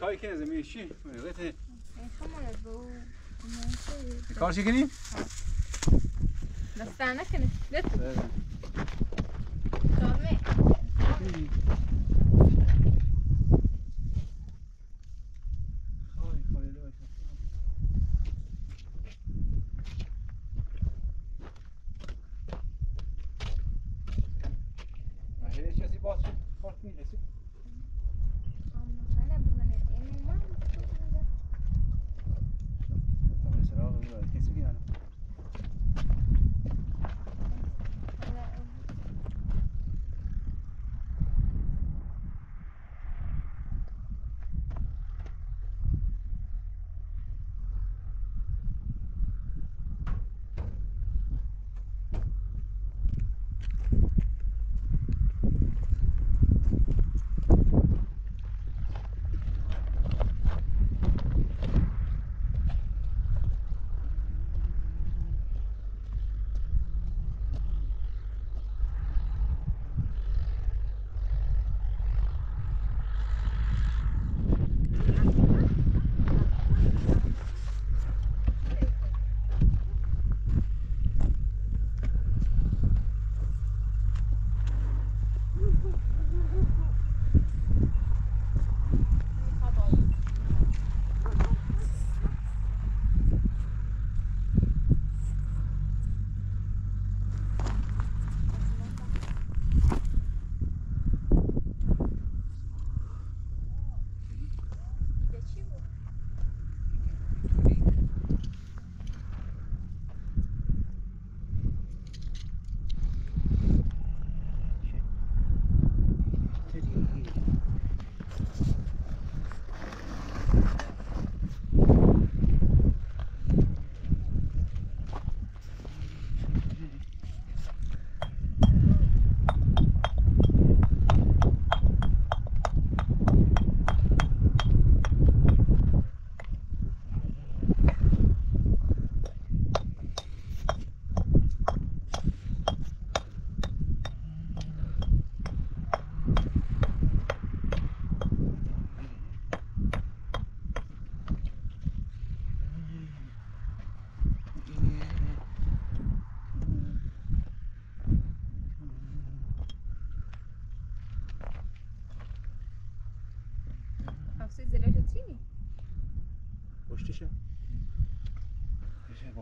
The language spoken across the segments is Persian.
kar کنه زمین چی؟ میگه خمال بو کار چی کنی؟ Está na caneta.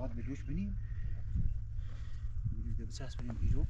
هاد بدوش بنين بنين بساس بنين بيجو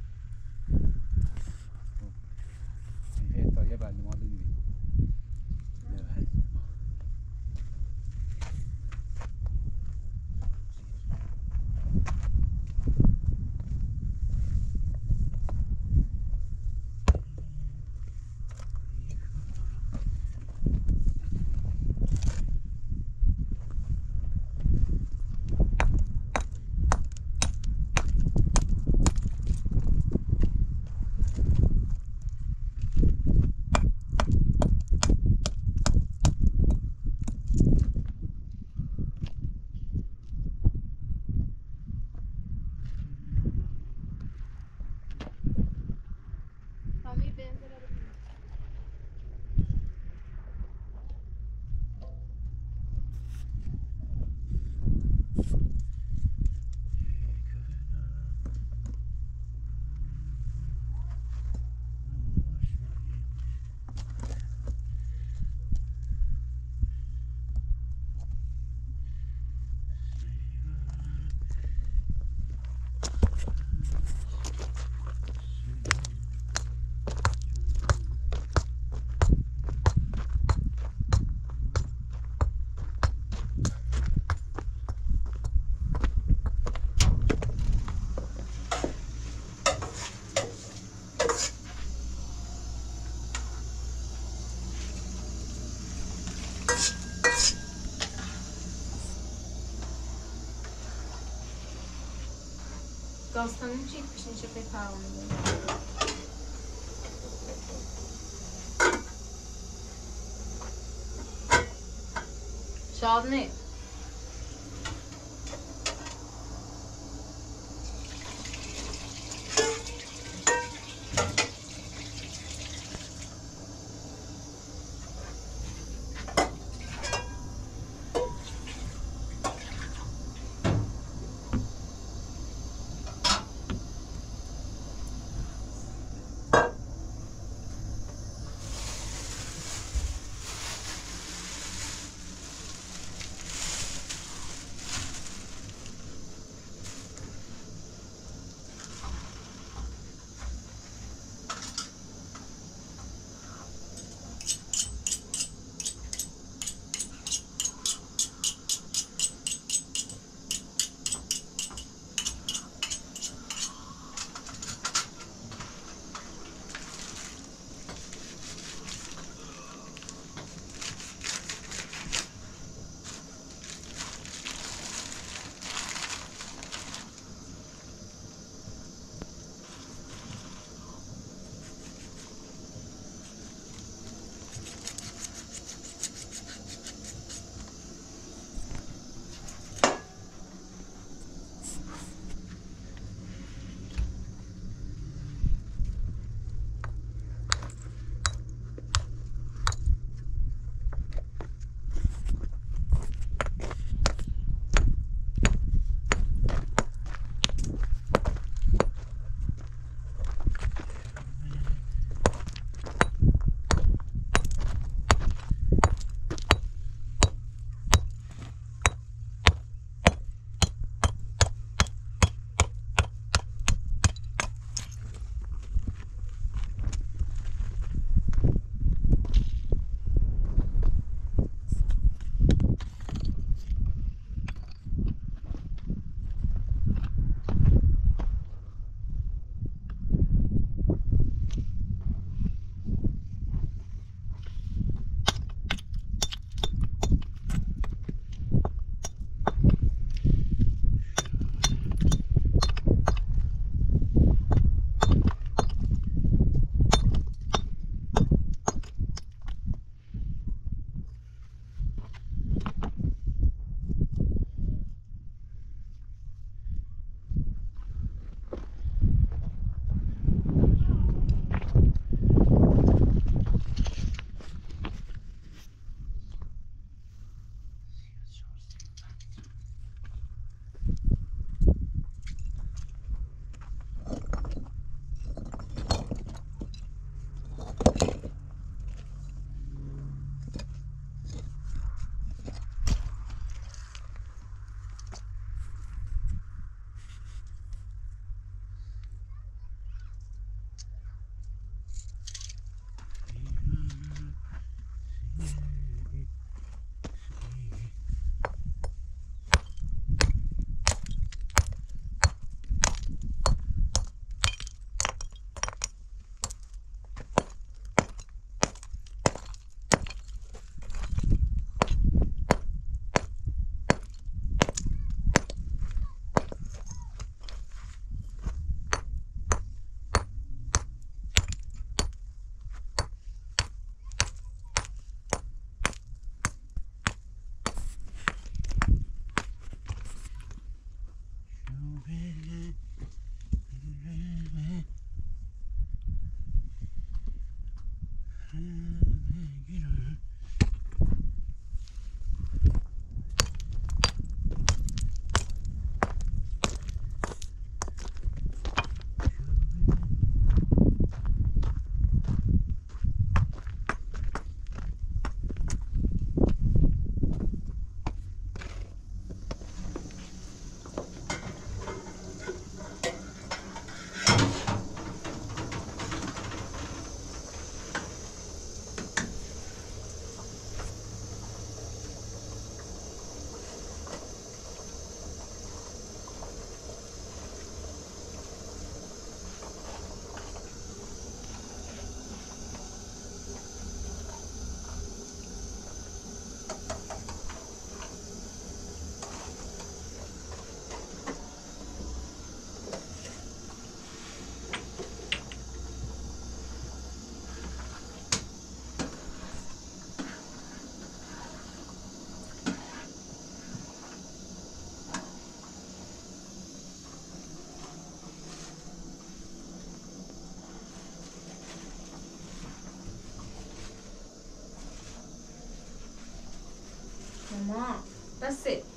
Dostanın çekmişini çöpe kaldı. Şahane. Tamam. That's it.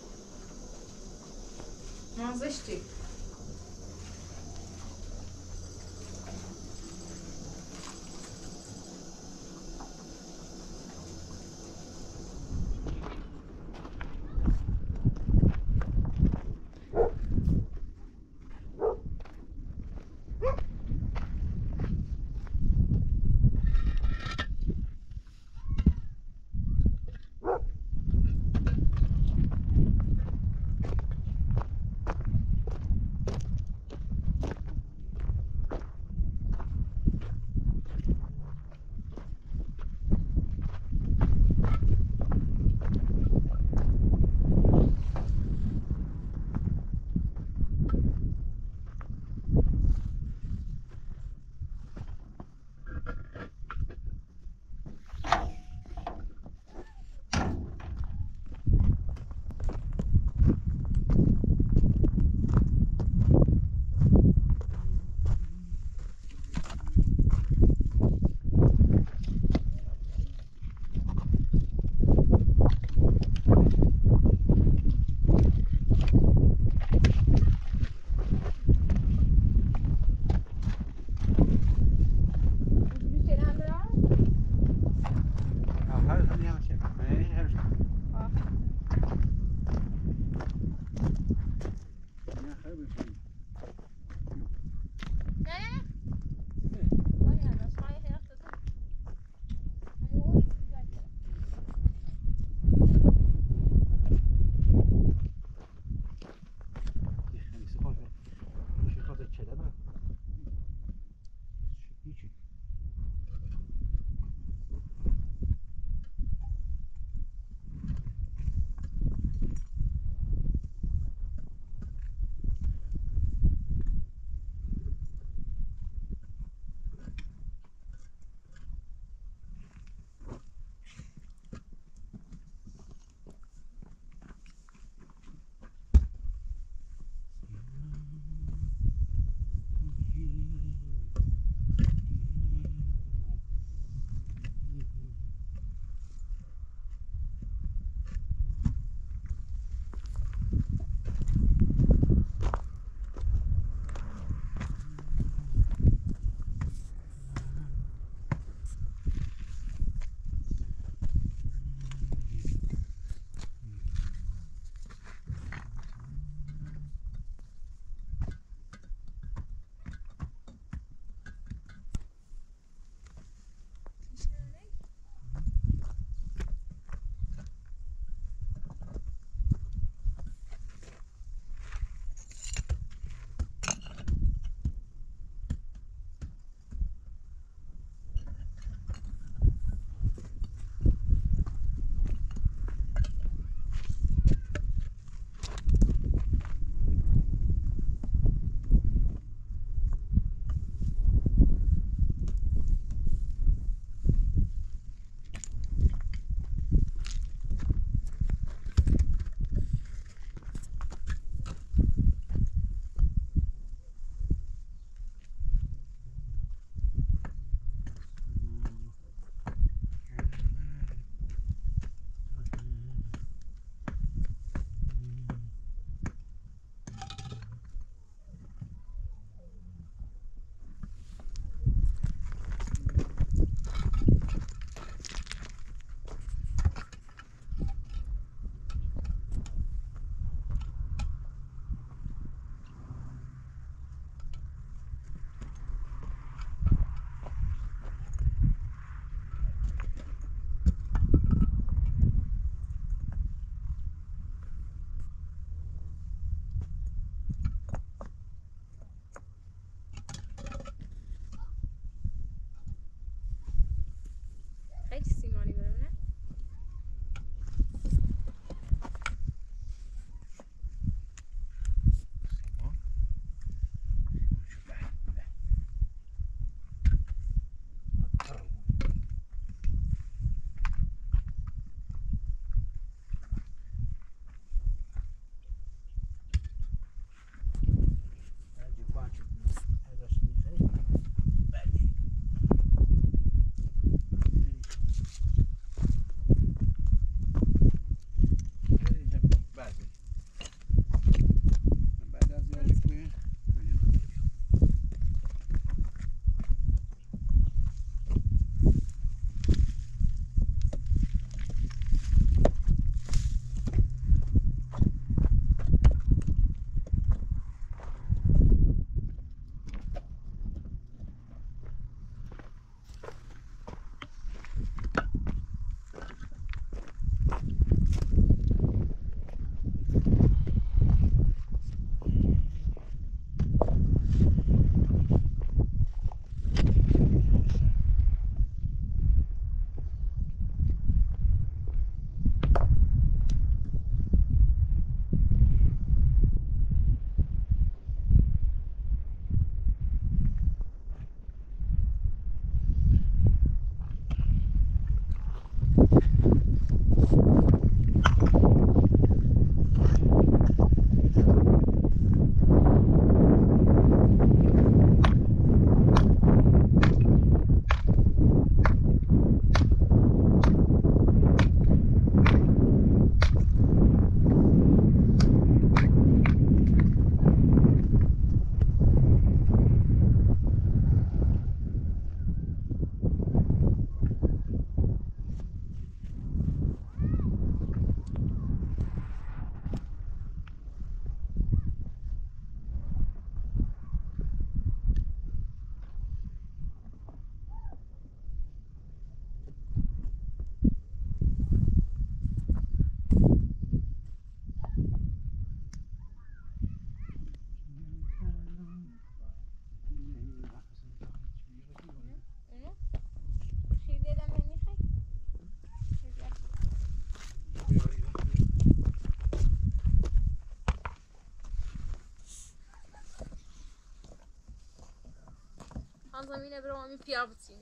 Pan za brała mi piawci.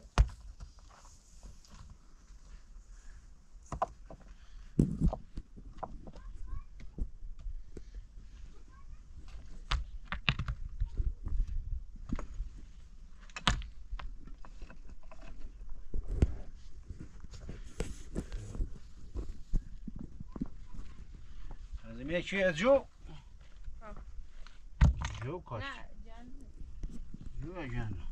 Demek ki Ezio Yok kaç. Ne, canlı. Yok canlı.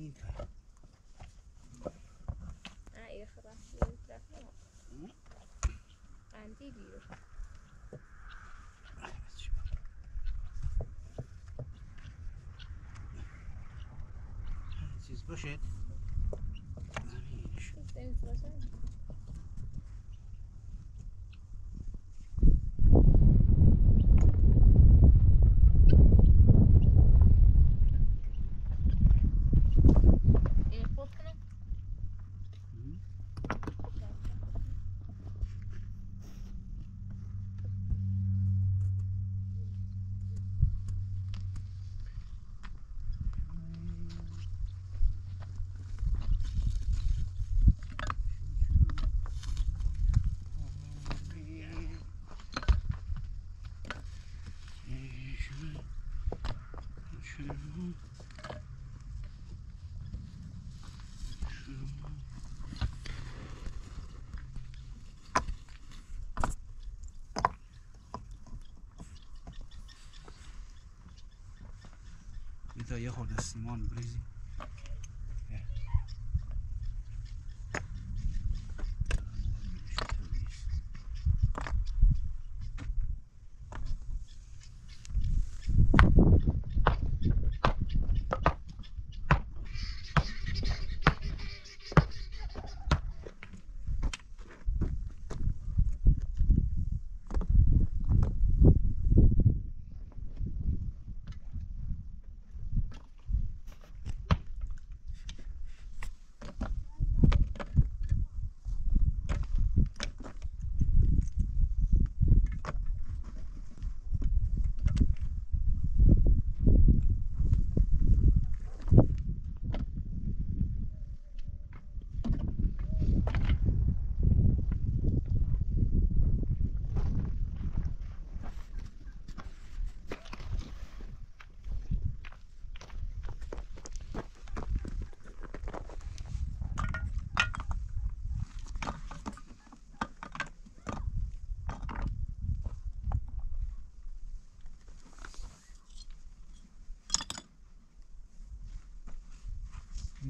Minecraft. Nej, jag får inte Nej. Andy djur. This is. Вида јехал да снимам брзи.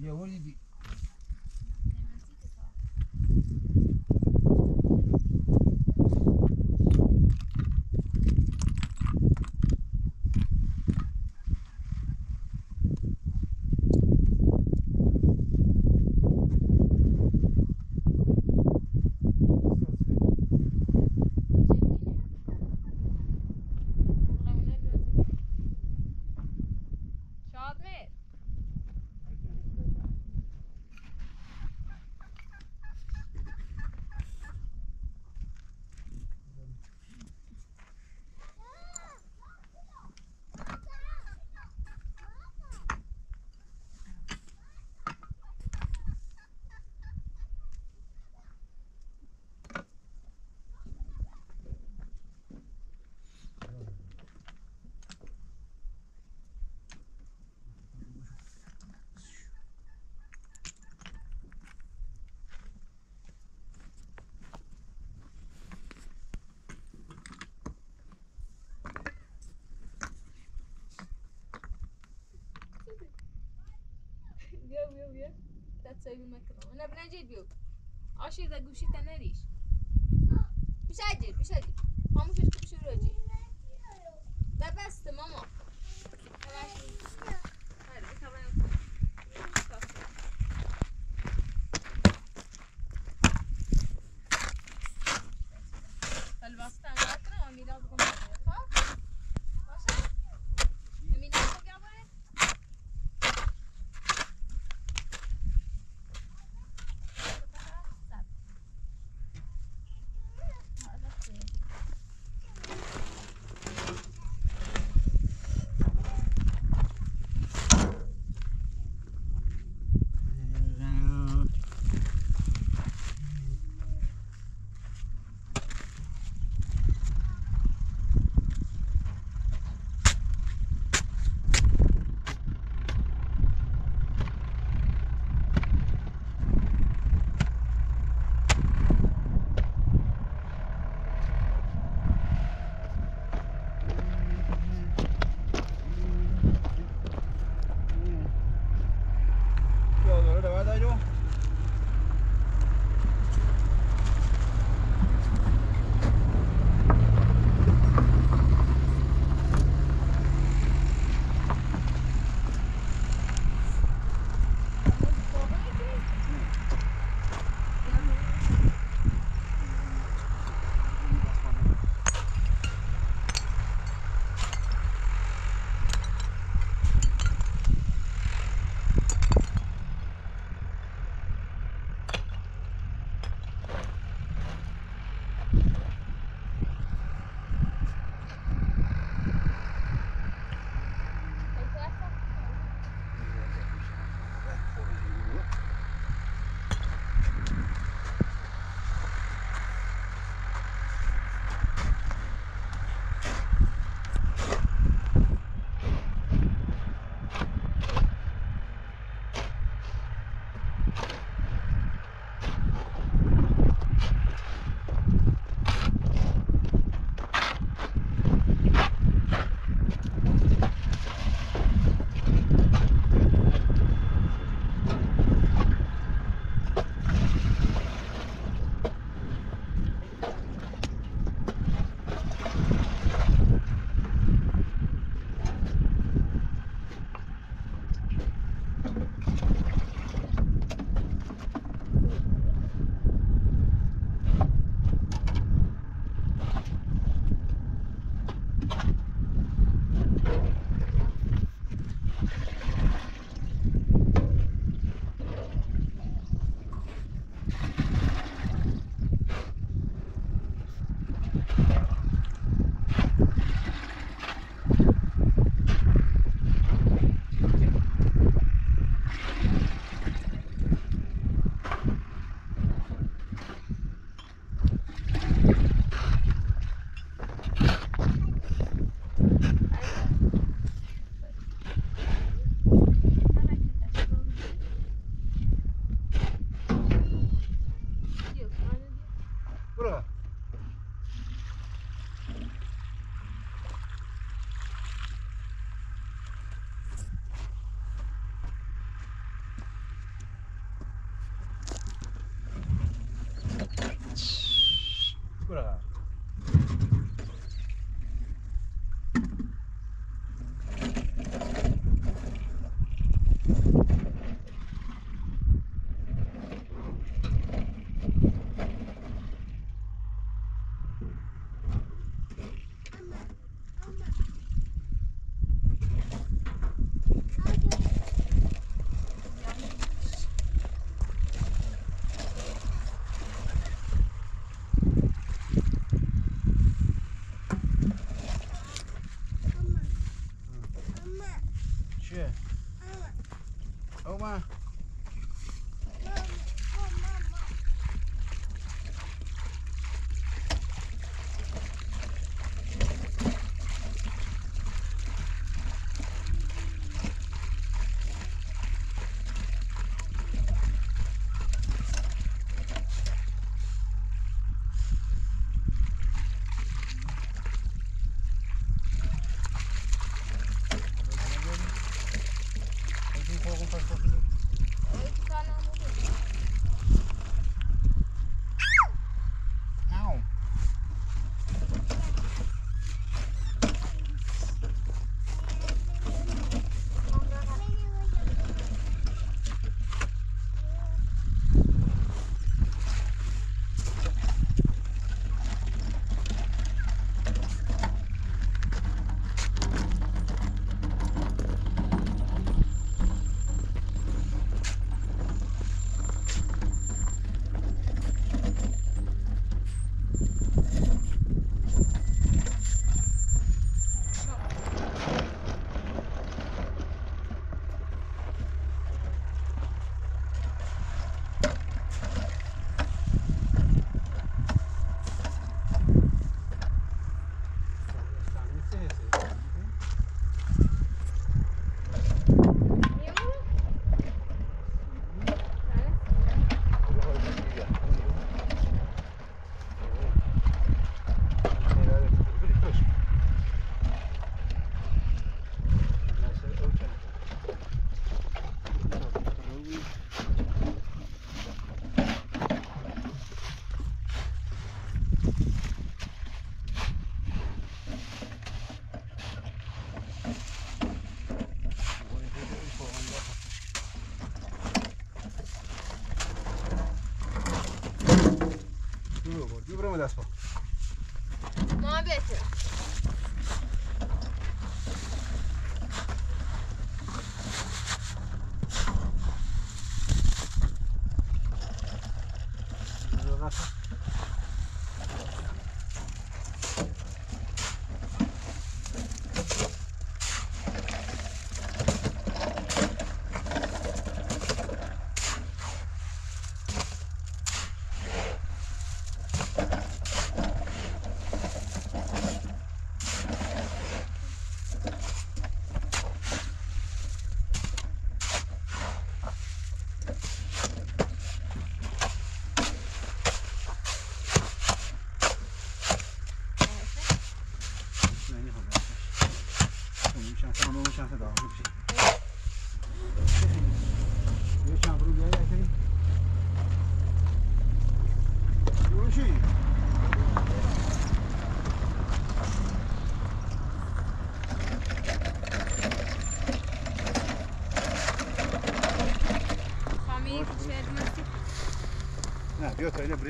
Yeah, what what is it? بیا بیا بیا. دست سایبی مکنم نه بنجید بیو. آشی دا گوشی تا نریش. پیش اجیر پیش اجیر خاموشش که پیش رو اجیر ببسته ماما. ببسته. Bura.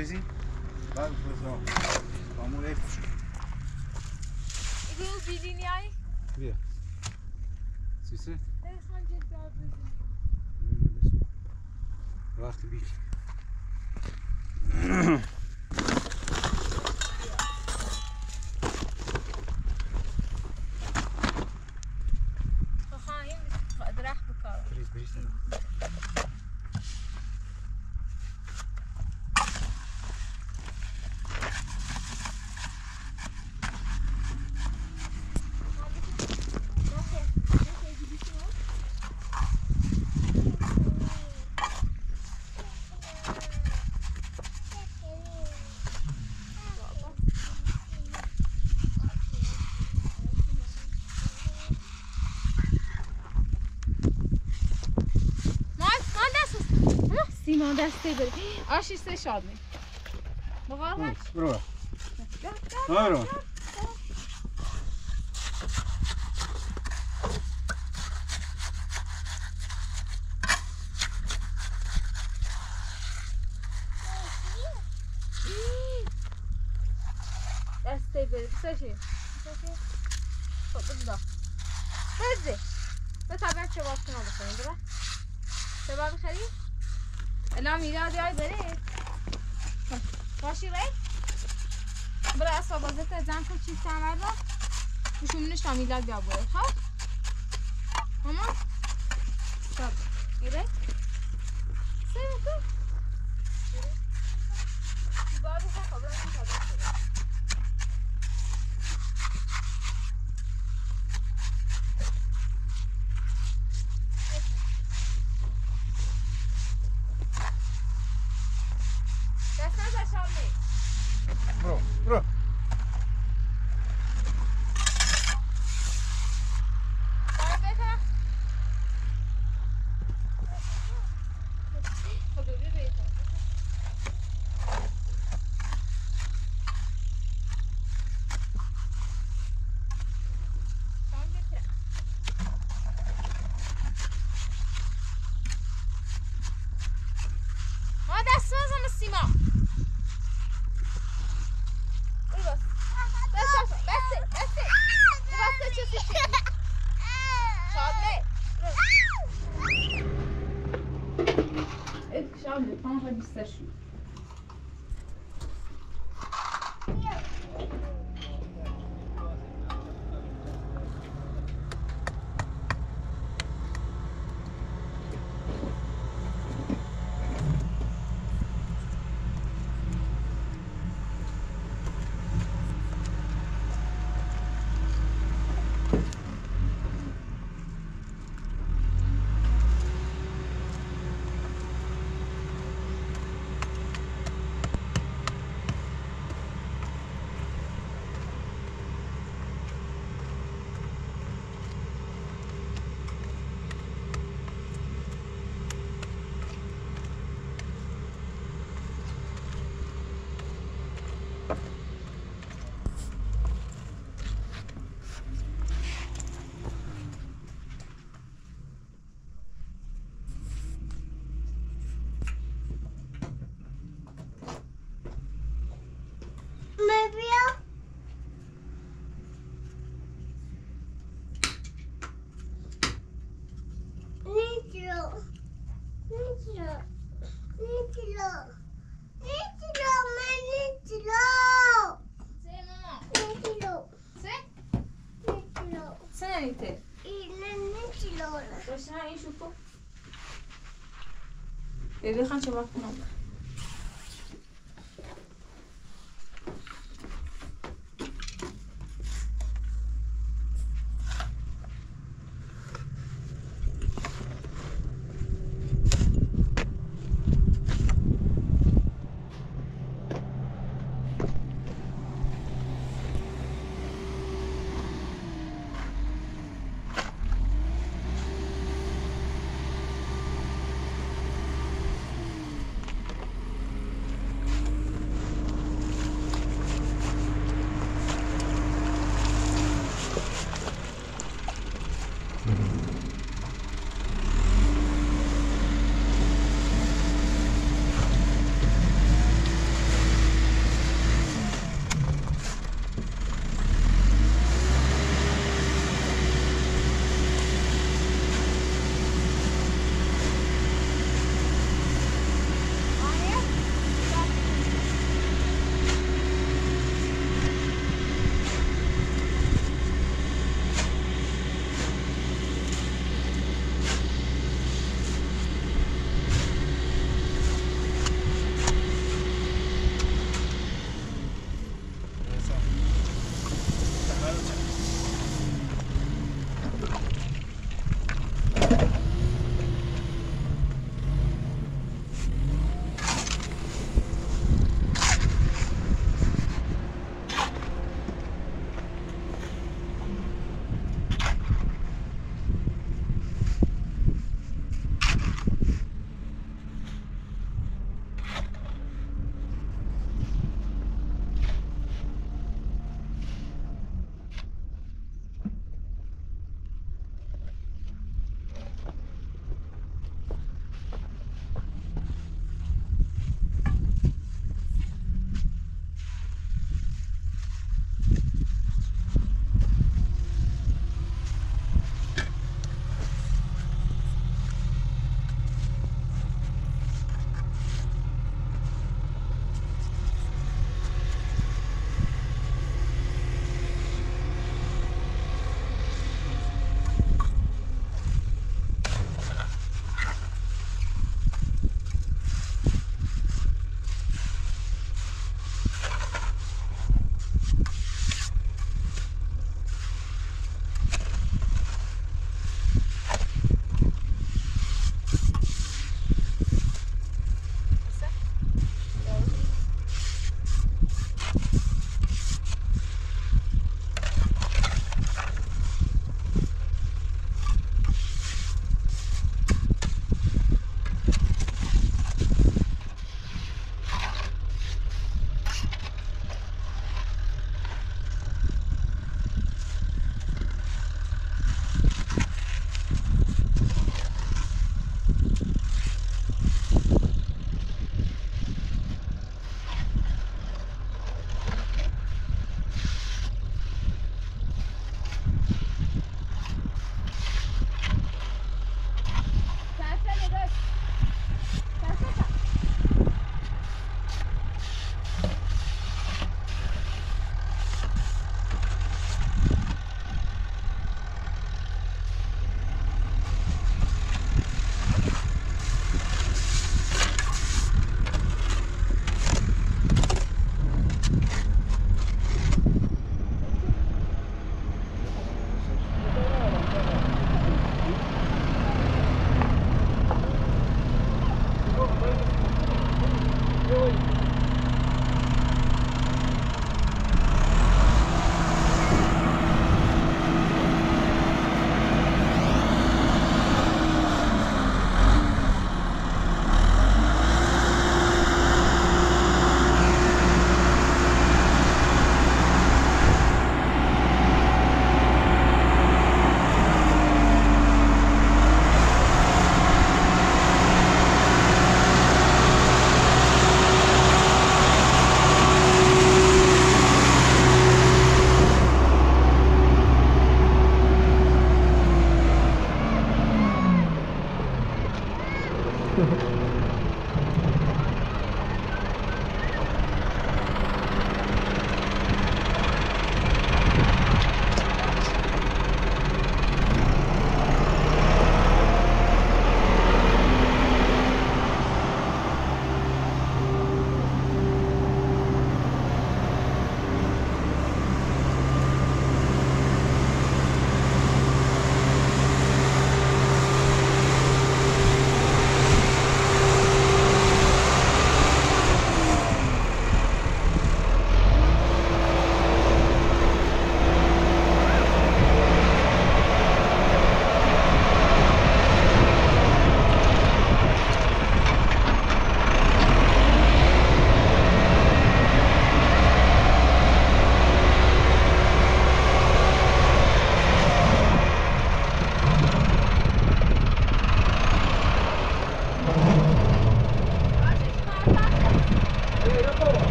Chrissy? Buik zo. Dan moet. Ik wil die, die jij? Ja. ایمان دسته بری آشی سه شاد می بقال هست برو برو família de agora, sabe? session. 你别喊去吧，不弄了。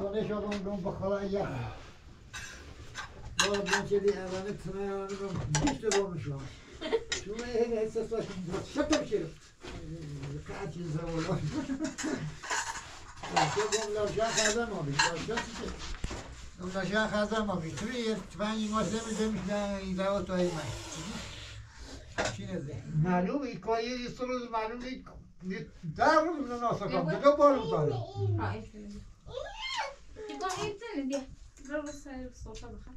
Mesela ne şadon don bakala ya. Bana ben şey diye evlenip sana yanıyorum. Hiç de olmuş o. Şunu hele esas başım. Şaka bir şey. Kaç yıl zaman Çok onlar şah kazan abi. Onlar şah kazan abi. Tüy ben yemezsem demişler ilave toyma. Çin'de. Malum hikaye soru malum değil. Dar mı nasıl kapı? Ne var mı Ha eftene. Gidon Bravo sayı solta bakın.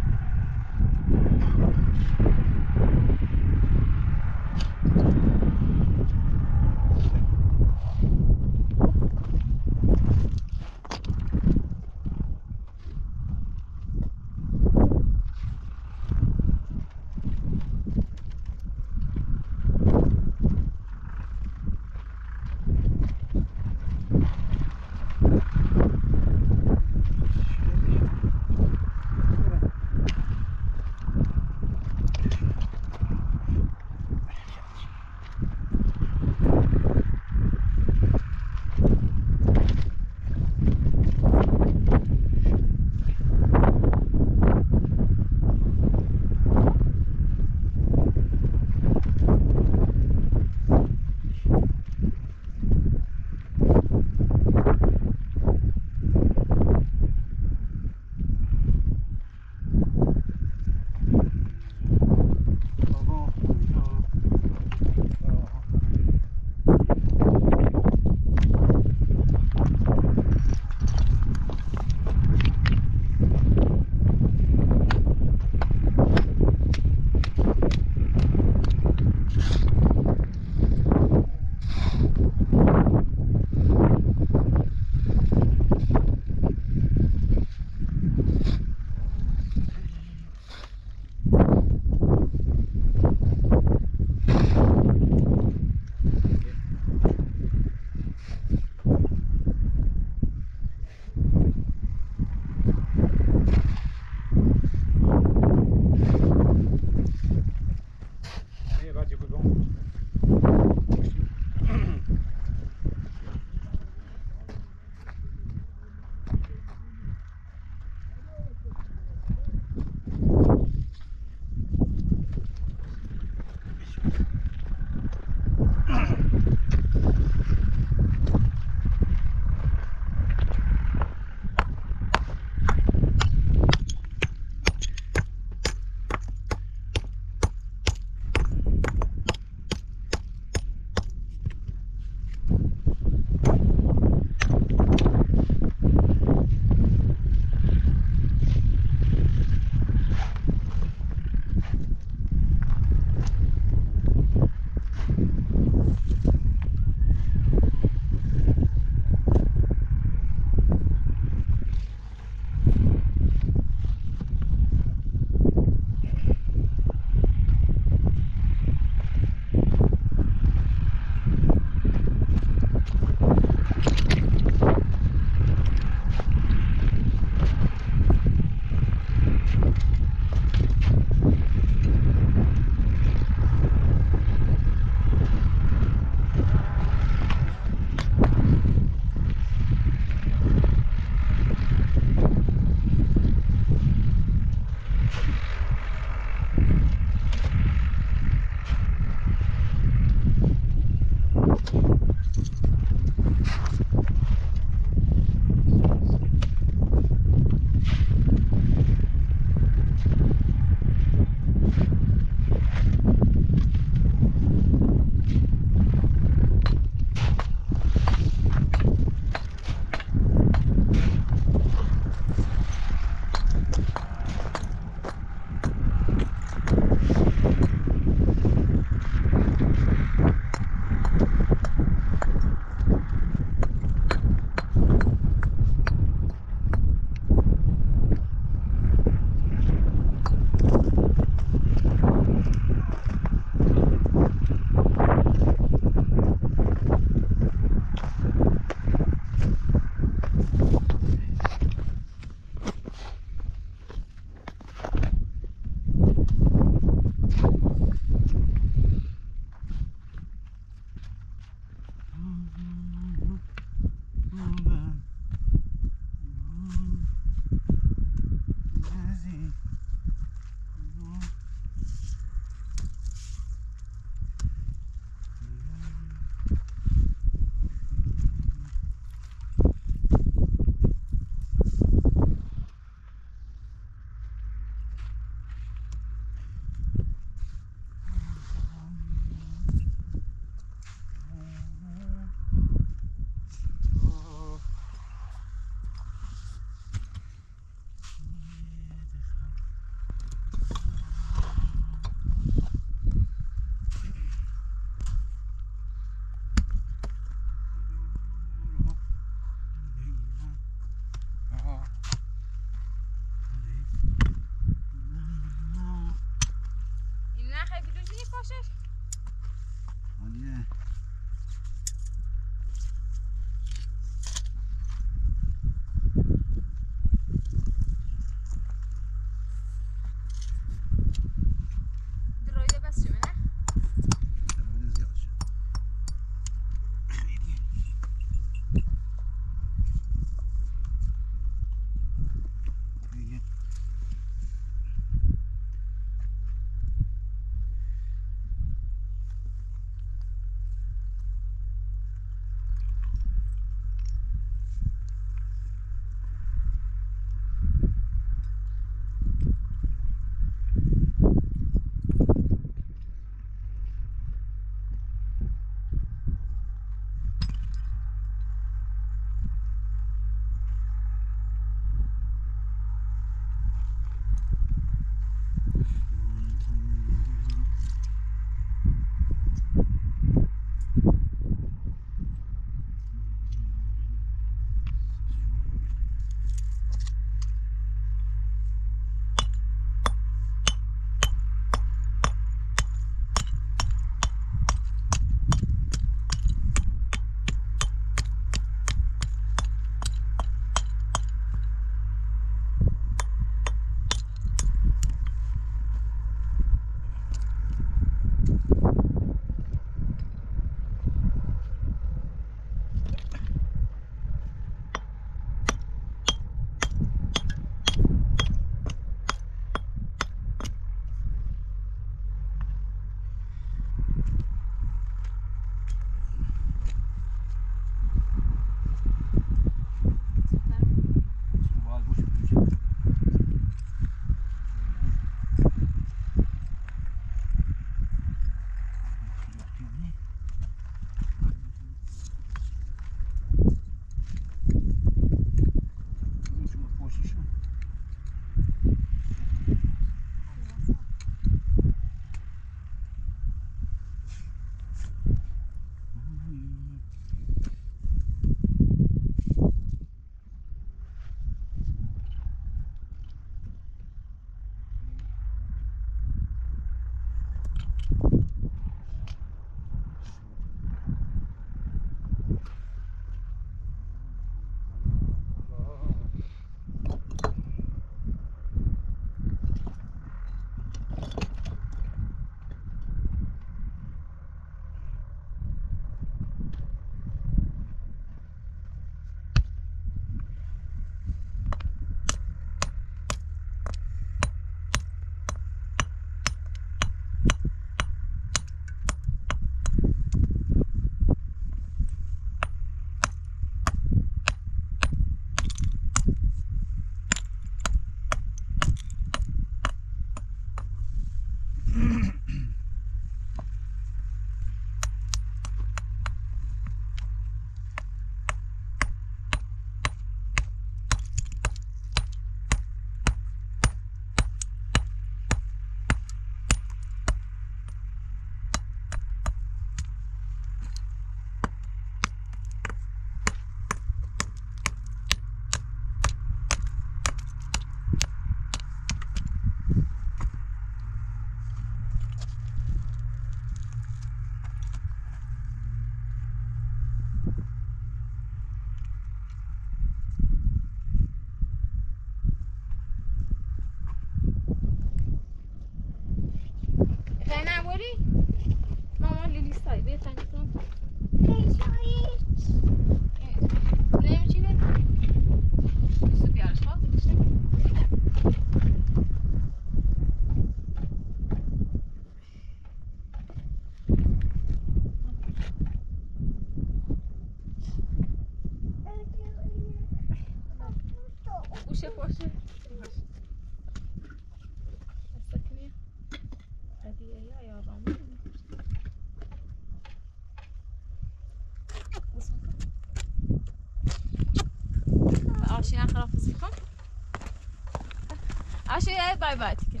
bye bye تیکه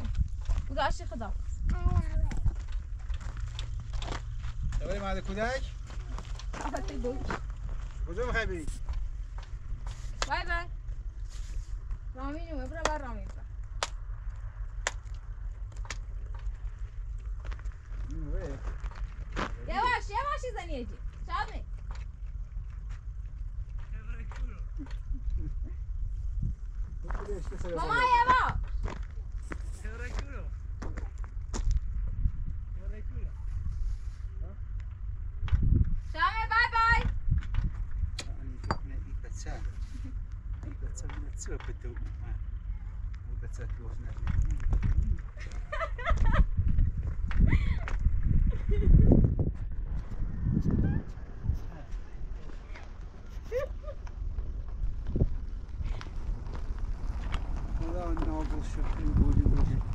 بگو عشق خدا دوباره مهد کودک کجا می‌خوای بری بای بای رامین اومه برو بر رامین одного был еще не будет других.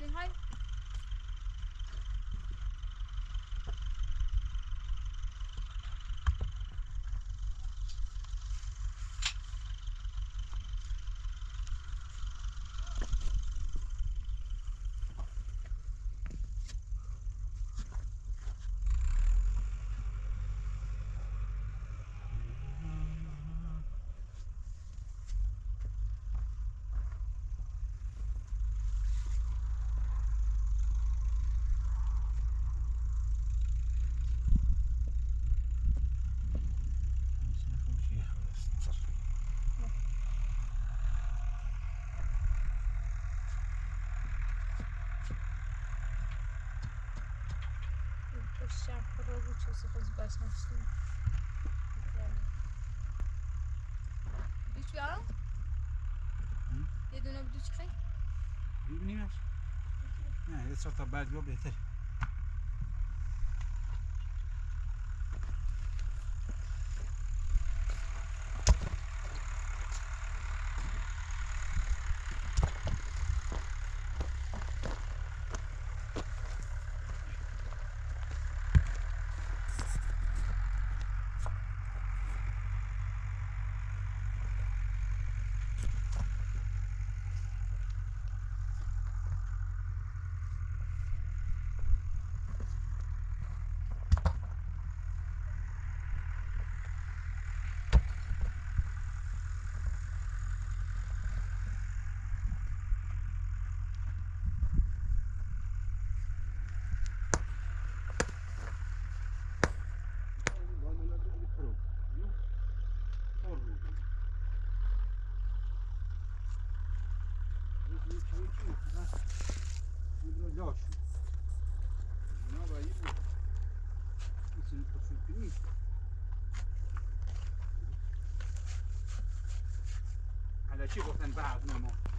They. Fosse baixo na piscina. بیش بیارم؟ یه دونه بدو چی خیلی؟ میبینیمش نه یه چهار تا بعد بیا شي گفتن بعد ما